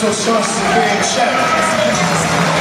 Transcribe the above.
dinosaur sauce being checked.